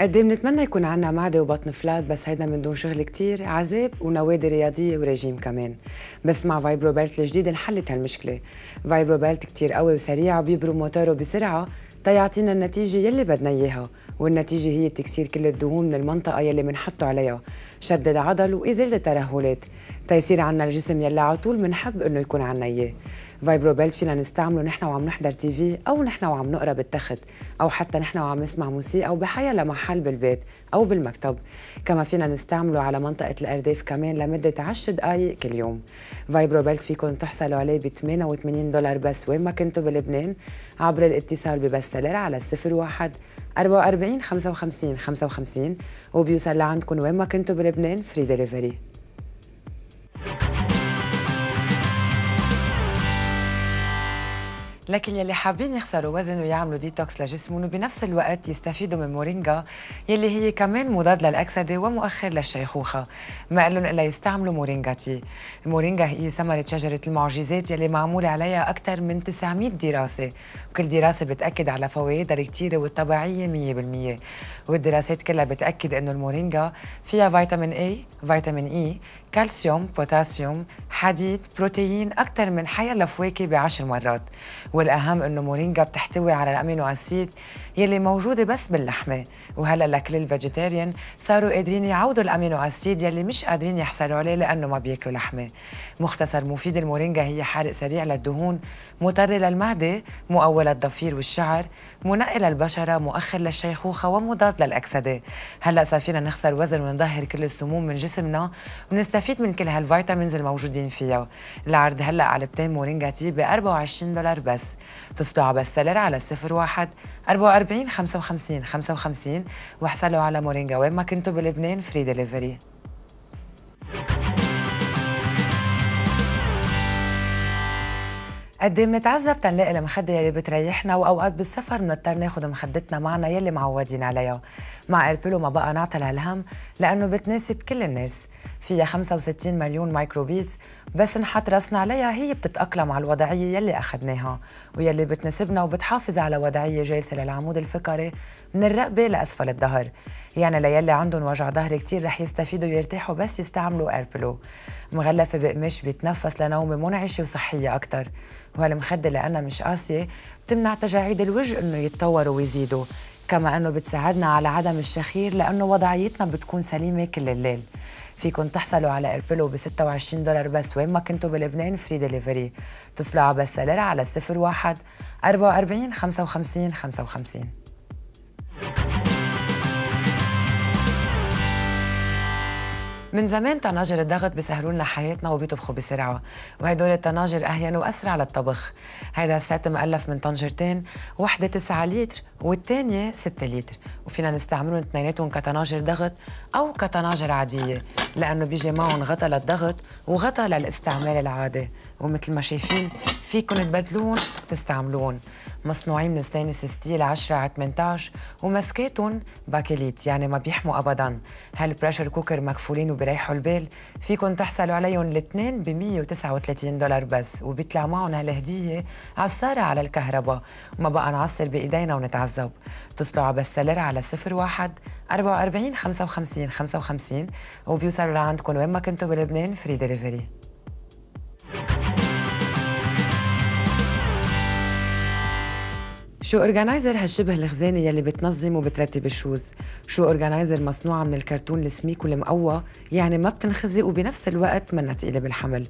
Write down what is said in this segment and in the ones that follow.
قد إيه بنتمنى يكون عنا معدة وبطن flat بس هيدا من دون شغل كتير عذاب ونوادي رياضية وريجيم كمان. بس مع Vibro Belt الجديد انحلت هالمشكلة. Vibro Belt كتير قوي وسريع وبيبرم موتوره بسرعة تيعطينا النتيجة يلي بدنا إياها. والنتيجة هي تكسير كل الدهون من المنطقة يلي بنحطه عليها. شد العضل وإزالة الترهلات. تيصير عنا الجسم يلي على طول بنحب إنه يكون عنا إياه. Vibro Belt فينا نستعمله نحن وعم نحضر TV أو نحن وعم نقرأ بالتخت أو حتى نحن وعم نسمع موسيقى أو بحيالله محل بالبيت أو بالمكتب. كما فينا نستعمله على منطقة الارداف كمان لمدة 10 دقائق كل يوم. Vibro Belt فيكم تحصلوا عليه ب 88 دولار بس وين ما كنتوا بلبنان عبر الاتصال ب Best Seller على 01 44 55 55 وبيوصل لعندكم وين ما كنتوا بلبنان free delivery لكن يلي حابين يخسروا وزن ويعملوا ديتوكس لجسمهم وبنفس الوقت يستفيدوا من مورينجا يلي هي كمان مضاد للأكسدة ومؤخر للشيخوخة. ما لهم إلا يستعملوا مورينجا tea. المورينجا هي ثمرة شجرة المعجزات يلي معمول عليها أكثر من 900 دراسة. وكل دراسة بتأكد على فوائدها الكثيرة والطبيعية 100% والدراسات كلها بتأكد إنه المورينجا فيها فيتامين A فيتامين E كالسيوم بوتاسيوم حديد بروتين أكثر من حيالله فواكه بعشر مرات. والأهم إنه مورينجا بتحتوي على ال amino acid يلي موجودة بس باللحمة. وهلا لكل ال vegetarian صاروا قادرين يعوضوا ال amino acid يلي مش قادرين يحصلوا عليه لأنه ما بياكلوا لحمة. مختصر مفيد المورينجا هي حارق سريع للدهون مطهر للمعدة مقوي للضوافير والشعر منقي للبشرة مؤخر للشيخوخة ومضاد للأكسدة. هلا صار فينا نخسر وزن ونطهر كل السموم من جسمنا ونستفيد من كل هال vitamins الموجودين فيها. العرض هلا علبتين مورينجا tea ب 24 دولار بس. تصلوا على Best Seller على 01 44 55 55 واحصلوا على مورينجا وين ما كنتوا بلبنان free delivery قد إيه بنتعذب تنلاقي المخدة يلي بتريحنا وأوقات بالسفر بنضطر ناخذ مخدتنا معنا يلي معودين عليها. مع Air Pillow ما بقى نعتل هالهم لأنه بتناسب كل الناس. فيها 65 مليون microbeads بس نحط راسنا عليها هي بتتأقلم على الوضعية يلي أخذناها ويلي بتناسبنا وبتحافظ على وضعية جالسة للعمود الفقري من الرقبة لأسفل الظهر. يعني ليلي عندهم وجع ظهر كتير رح يستفيدوا ويرتاحوا بس يستعملوا Air Pillow مغلفة بقماش بيتنفس لنومة منعشة وصحية أكتر. وهالمخدة لأنها مش قاسية بتمنع تجاعيد الوجه إنه يتطوروا ويزيدوا. كما أنه بتساعدنا على عدم الشخير لأنه وضعيتنا بتكون سليمة كل الليل. فيكم تحصلوا على Air Pillow ب 26 دولار بس وين ما كنتوا بلبنان free delivery اتصلوا على Best Seller على 01 44 55 55 من زمان طناجر الضغط بيسهلوا لنا حياتنا وبيطبخوا بسرعة. وهدول الطناجر أهين وأسرع للطبخ. هذا ال set مؤلف من طنجرتين وحدة 9 لتر والثانيه 6 لتر. وفينا نستعملهم اثنيناتهم كطناجر ضغط أو كطناجر عادية لأنه بيجي معهم غطا للضغط وغطا للاستعمال العادي. ومثل ما شايفين فيكم تبدلون وتستعملون مصنوعين من stainless steel 10 على 18 ومسكاتهم bakelite يعني ما بيحموا ابدا. هال pressure cooker مكفولين وبريحوا البال؟ فيكم تحصلوا عليهم الاثنين ب 139 دولار بس وبيطلع معهم هالهدية عصاره على الكهرباء. وما بقى نعصر بإيدينا ونتعذب. اتصلوا على Best Seller على 01 44 55 55 وبيوصلوا لعندكم وين ما كنتوا بلبنان free delivery shoe organizer هالشبه الخزانة يلي بتنظم وبترتب ال shoes؟ shoe organizer مصنوعة من الكرتون السميك والمقوى؟ يعني ما بتنخزق وبنفس الوقت منا تقيله بالحمل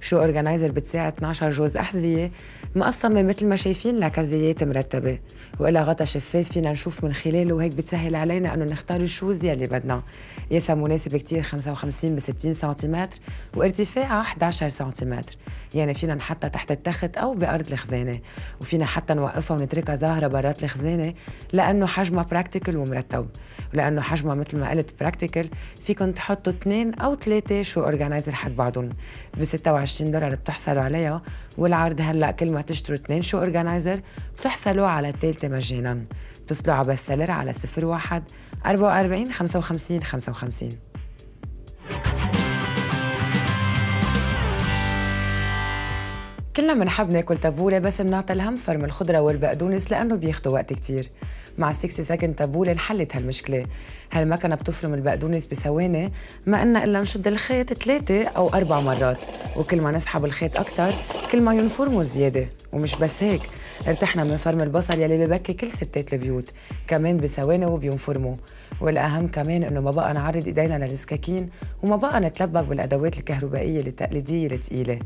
shoe organizer بتساع 12 جوز أحذية؟ مقسمه مثل ما شايفين لكزيات مرتبة. وإلها غطا شفاف فينا نشوف من خلاله وهيك بتسهل علينا إنه نختار ال shoes يلي بدنا. قياسا مناسب كتير 55 ب 60 سنتيمتر وارتفاعها 11 سنتيمتر. يعني فينا نحطها تحت التخت أو بأرض الخزانة. وفينا حتى نوقفها ونتركها ظاهرة برات الخزانة لأنه حجمها practical ومرتب ولأنه حجمها مثل ما قلت practical فيكم تحطوا اثنين أو ثلاثة shoe organizer حد بعضهم. ب 26 دولار بتحصلوا عليها والعرض هلأ كل ما تشتروا اثنين shoe organizer بتحصلوا على الثالثة مجانا. اتصلوا على Best Seller على 01 44 55 55 كلنا بنحب ناكل تبوله بس بنعطي الهم فرم الخضرة والبقدونس لأنه بياخدوا وقت كتير. مع 60 سكند تبوله انحلت هالمشكلة. هالمكنة بتفرم البقدونس بثواني ما قلنا إلا نشد الخيط ثلاثة أو أربع مرات. وكل ما نسحب الخيط أكثر كل ما ينفرموا زيادة. ومش بس هيك ارتحنا من فرم البصل يلي ببكي كل ستات البيوت. كمان بثواني وبينفرموا والأهم كمان إنه ما بقى نعرض إيدينا للسكاكين وما بقى نتلبك بالأدوات الكهربائية التقليدية الثقيله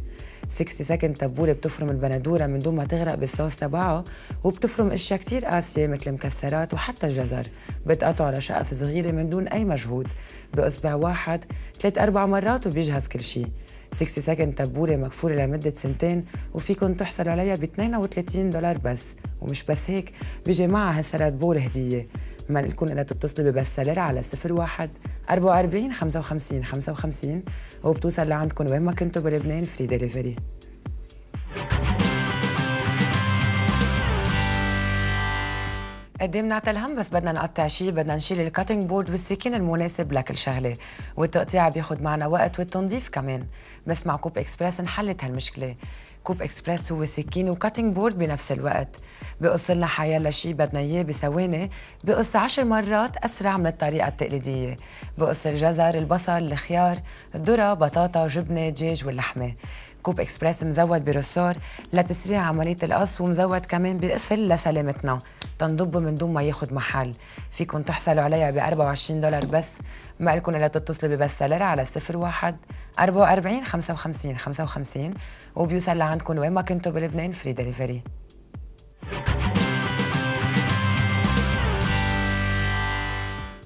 60 second تبوله بتفرم البندورة من دون ما تغرق بالصوص تبعها وبتفرم أشياء كتير قاسية مثل المكسرات وحتى الجزر. بتقطعه على شقف صغيرة من دون أي مجهود. باصبع واحد ثلاث أربع مرات وبيجهز كل شيء 60 second تبوله مكفولة لمدة سنتين وفيكم تحصلوا عليها ب 32 دولار بس. ومش بس هيك بيجي معها هال salad bowl هدية. ما لكم الا تتصلوا ب Best Seller على 01 44 55 55 وبتوصل لعندكم وين ما كنتوا بلبنان free delivery قدام نعتل الهم بس بدنا نقطع شيء بدنا نشيل ال cutting board والسكين المناسب لكل شغلة. والتقطيع بياخد معنا وقت والتنظيف كمان. بس مع Coupe Express انحلت هالمشكلة. Coupe Express هو سكين و cutting board بنفس الوقت. بقص لنا حيلا شيء بدنا إياه بثواني. بقص عشر مرات أسرع من الطريقة التقليدية. بقص الجزر البصل الخيار الذرة بطاطا جبنة دجاج واللحمة. كوب إكسبريس مزود برسور لتسريع عملية القص ومزود كمان بقفل لسلامتنا. تنضب من دون ما ياخد محل. فيكم تحصلوا عليها ب 24 دولار بس. ما لكم الا تتصلوا ببستلر على 01 44 55 55 وبيوصل لعندكم وين ما كنتوا بلبنان free delivery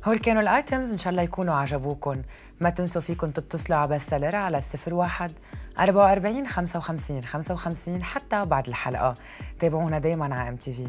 هول كانوا ال items إن شاء الله يكونوا عجبوكم ما تنسوا فيكم تتصلوا على Best Seller على 01 44 55 55 حتى بعد الحلقة. تابعونا دايما على MTV